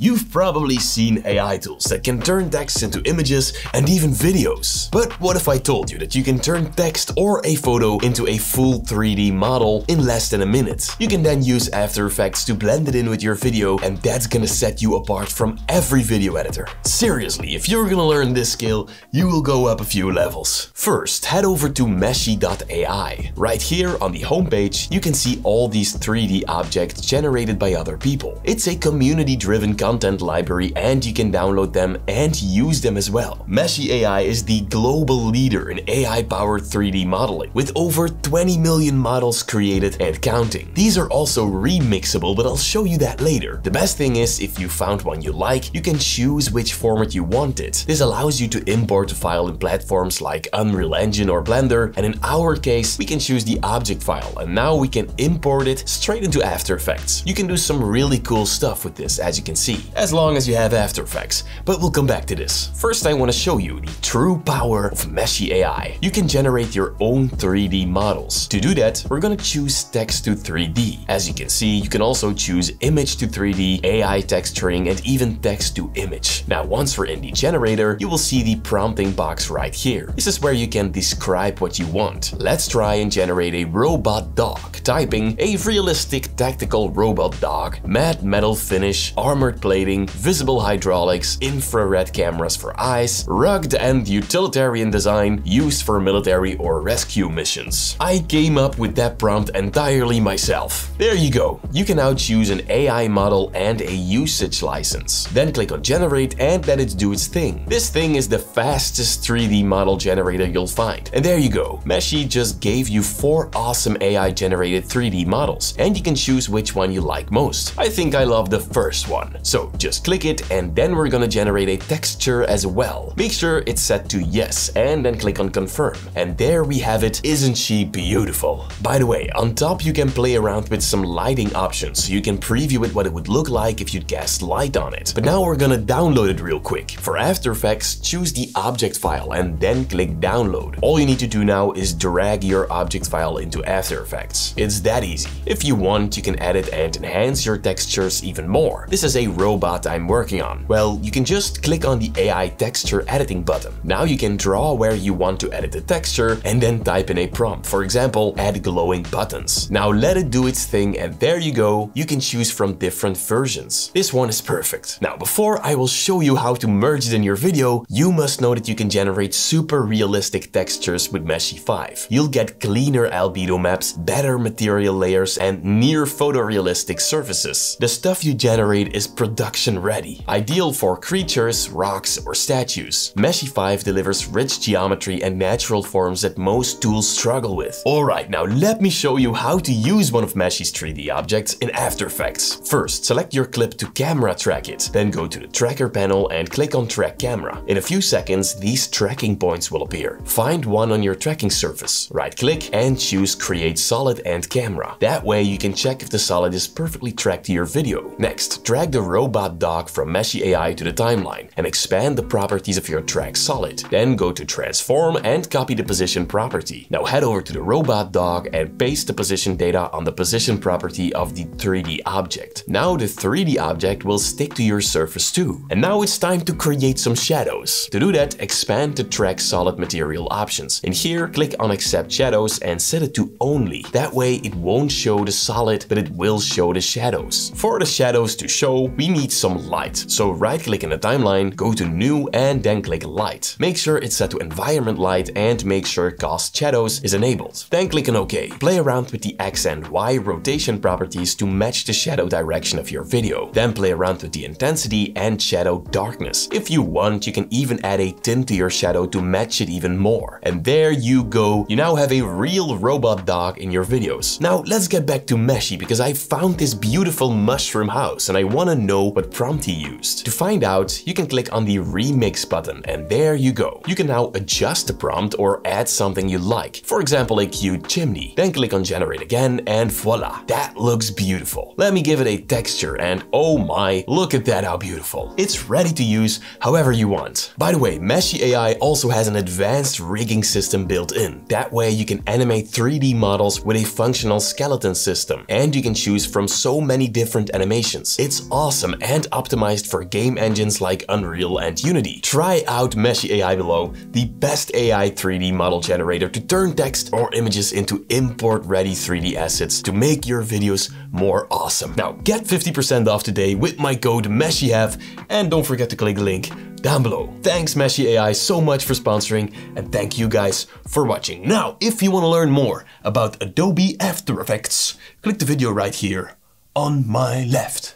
You've probably seen AI tools that can turn text into images and even videos. But what if I told you that you can turn text or a photo into a full 3D model in less than a minute? You can then use After Effects to blend it in with your video and that's gonna set you apart from every video editor. Seriously, if you're gonna learn this skill, you will go up a few levels. First, head over to Meshy.ai. Right here on the homepage, you can see all these 3D objects generated by other people. It's a community-driven content library and you can download them and use them as well. Meshy AI is the global leader in AI-powered 3D modeling, with over 20 million models created and counting. These are also remixable, but I'll show you that later. The best thing is, if you found one you like, you can choose which format you want it. This allows you to import the file in platforms like Unreal Engine or Blender, and in our case, we can choose the object file, and now we can import it straight into After Effects. You can do some really cool stuff with this, as you can see as long as you have After Effects, but we'll come back to this. First I want to show you the true power of Meshy AI. You can generate your own 3D models. To do that, we're gonna choose text to 3D. As you can see, you can also choose image to 3D, AI texturing, and even text to image. Now once we're in the generator, you will see the prompting box right here. This is where you can describe what you want. Let's try and generate a robot dog, typing a realistic tactical robot dog, matte metal finish, armored plating, visible hydraulics, infrared cameras for eyes, rugged and utilitarian design used for military or rescue missions. I came up with that prompt entirely myself. There you go. You can now choose an AI model and a usage license. Then click on generate and let it do its thing. This thing is the fastest 3D model generator you'll find. And there you go. Meshy just gave you four awesome AI generated 3D models and you can choose which one you like most. I think I love the first one. So just click it and then we're gonna generate a texture as well. Make sure it's set to yes and then click on confirm. And there we have it. Isn't she beautiful? By the way, on top you can play around with some lighting options you can preview it what it would look like if you'd cast light on it. But now we're gonna download it real quick. For After Effects, choose the object file and then click download. All you need to do now is drag your object file into After Effects. It's that easy. If you want, you can edit and enhance your textures even more. This is a robot I'm working on? Well, you can just click on the AI texture editing button. Now you can draw where you want to edit the texture and then type in a prompt. For example, add glowing buttons. Now let it do its thing and there you go. You can choose from different versions. This one is perfect. Now before I will show you how to merge it in your video, you must know that you can generate super realistic textures with Meshy 5. You'll get cleaner albedo maps, better material layers, and near photorealistic surfaces. The stuff you generate is production ready, ideal for creatures, rocks, or statues. Meshy 5 delivers rich geometry and natural forms that most tools struggle with. Alright, now let me show you how to use one of Meshy's 3D objects in After Effects. First, select your clip to camera track it, then go to the tracker panel and click on track camera. In a few seconds, these tracking points will appear. Find one on your tracking surface, right click and choose create solid and camera. That way you can check if the solid is perfectly tracked to your video. Next, drag the robot dog from Meshy AI to the timeline and expand the properties of your track solid. Then go to transform and copy the position property. Now head over to the robot dog and paste the position data on the position property of the 3D object. Now the 3D object will stick to your surface too. And now it's time to create some shadows. To do that, expand the track solid material options. And here, click on accept shadows and set it to only. That way it won't show the solid, but it will show the shadows. For the shadows to show, we need some light. So right click in the timeline, go to new and then click light. Make sure it's set to environment light and make sure cast shadows is enabled. Then click on OK. Play around with the X and Y rotation properties to match the shadow direction of your video. Then play around with the intensity and shadow darkness. If you want, you can even add a tint to your shadow to match it even more. And there you go. You now have a real robot dog in your videos. Now let's get back to Meshy because I found this beautiful mushroom house and I want to know what prompt he used. To find out, you can click on the remix button and there you go. You can now adjust the prompt or add something you like. For example, a cute chimney. Then click on generate again and voila, that looks beautiful. Let me give it a texture and oh my, look at that how beautiful. It's ready to use however you want. By the way, Meshy AI also has an advanced rigging system built in. That way you can animate 3D models with a functional skeleton system and you can choose from so many different animations. It's awesome and optimized for game engines like Unreal and Unity. Try out Meshy AI below, the best AI 3D model generator to turn text or images into import-ready 3D assets to make your videos more awesome. Now get 50% off today with my code MESHYHALF and don't forget to click the link down below. Thanks Meshy AI so much for sponsoring and thank you guys for watching. Now, if you want to learn more about Adobe After Effects, click the video right here on my left.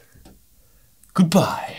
Goodbye.